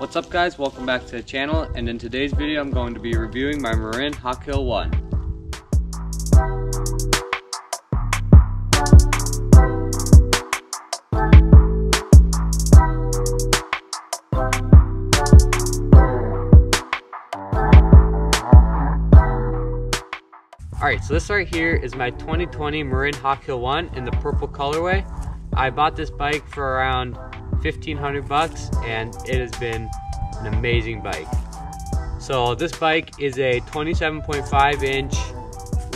What's up guys, welcome back to the channel and in today's video I'm going to be reviewing my Marin Hawk Hill 1. Alright, so this right here is my 2020 Marin Hawk Hill 1 in the purple colorway. I bought this bike for around 1500 bucks and it has been an amazing bike. So this bike is a 27.5 inch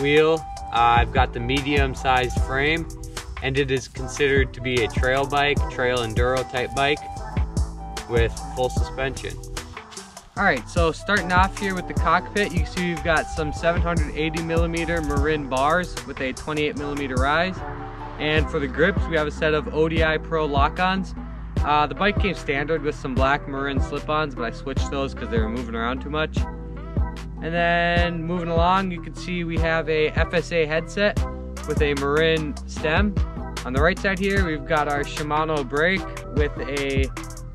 wheel. Uh, I've got the medium sized frame and it is considered to be a trail bike, trail enduro type bike with full suspension. All right, so starting off here with the cockpit, you see we've got some 780 millimeter Marin bars with a 28 millimeter rise. And for the grips, we have a set of ODI Pro lock-ons. Uh, the bike came standard with some black Marin slip-ons, but I switched those because they were moving around too much. And then moving along, you can see we have a FSA headset with a Marin stem. On the right side here, we've got our Shimano brake with a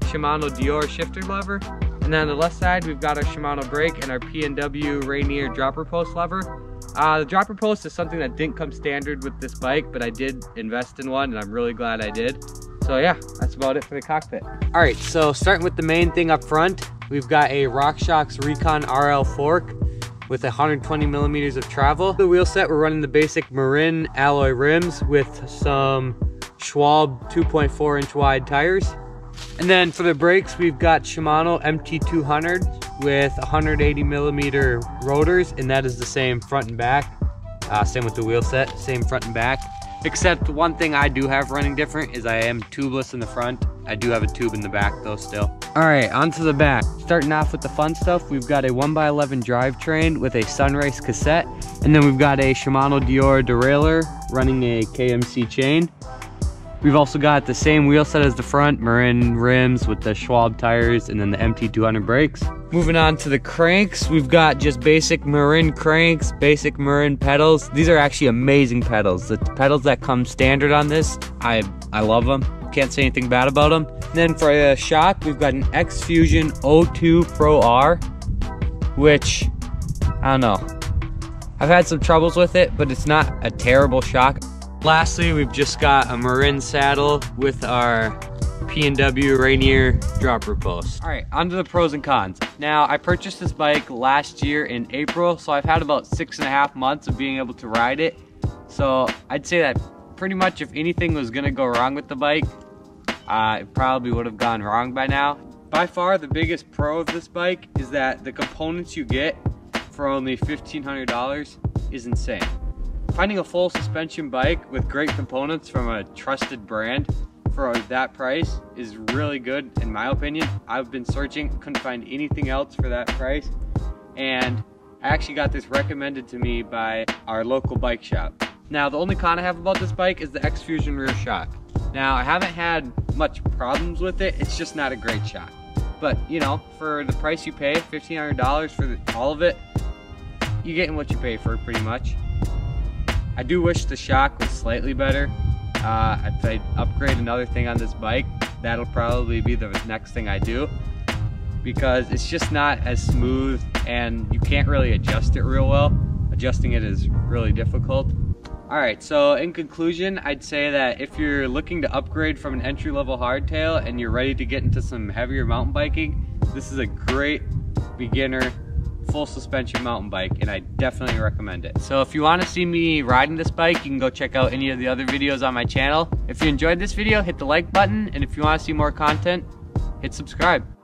Shimano Deore shifter lever. And then on the left side, we've got our Shimano brake and our PNW Rainier dropper post lever. Uh, the dropper post is something that didn't come standard with this bike, but I did invest in one and I'm really glad I did. So yeah, that's about it for the cockpit. All right, so starting with the main thing up front, we've got a RockShox Recon RL fork with 120 millimeters of travel. The wheel set, we're running the basic Marin alloy rims with some Schwalbe 2.4 inch wide tires. And then for the brakes, we've got Shimano MT200 with 180 millimeter rotors, and that is the same front and back. Uh, same with the wheel set, same front and back. Except one thing I do have running different is I am tubeless in the front. I do have a tube in the back though still. All right, onto the back. Starting off with the fun stuff, we've got a 1x11 drivetrain with a Sunrace cassette, and then we've got a Shimano Deore derailleur running a KMC chain. We've also got the same wheel set as the front, Marin rims with the Schwalbe tires and then the MT200 brakes. Moving on to the cranks, we've got just basic Marin cranks, basic Marin pedals. These are actually amazing pedals. The pedals that come standard on this, I, I love them. Can't say anything bad about them. And then for a shock, we've got an X-Fusion O2 Pro R, which, I don't know. I've had some troubles with it, but it's not a terrible shock. Lastly, we've just got a Marin saddle with our PNW Rainier dropper post. All right, onto the pros and cons. Now, I purchased this bike last year in April, so I've had about six and a half months of being able to ride it. So I'd say that pretty much if anything was gonna go wrong with the bike, uh, it probably would have gone wrong by now. By far, the biggest pro of this bike is that the components you get for only $1,500 is insane. Finding a full suspension bike with great components from a trusted brand for that price is really good in my opinion. I've been searching, couldn't find anything else for that price. And I actually got this recommended to me by our local bike shop. Now, the only con I have about this bike is the X-Fusion rear shock. Now, I haven't had much problems with it. It's just not a great shock. But, you know, for the price you pay, $1,500 for the, all of it, you're getting what you pay for pretty much. I do wish the shock was slightly better. Uh, if I upgrade another thing on this bike, that'll probably be the next thing I do because it's just not as smooth and you can't really adjust it real well. Adjusting it is really difficult. Alright, so in conclusion, I'd say that if you're looking to upgrade from an entry-level hardtail and you're ready to get into some heavier mountain biking, this is a great beginner full suspension mountain bike and I definitely recommend it. So if you want to see me riding this bike, you can go check out any of the other videos on my channel. If you enjoyed this video, hit the like button and if you want to see more content, hit subscribe.